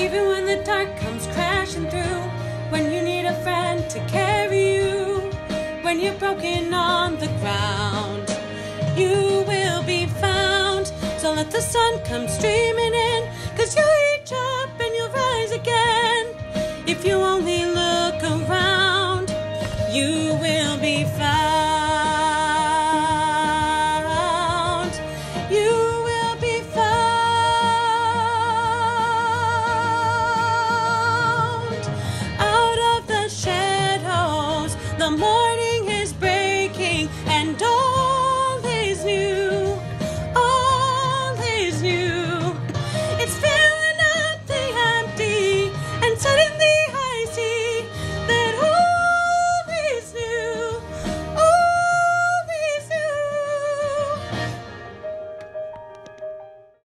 Even when the dark comes crashing through, when you need a friend to carry you, when you're broken on the ground, you will be found. So let the sun come streaming in, cause you'll reach up and you'll rise again. If you only morning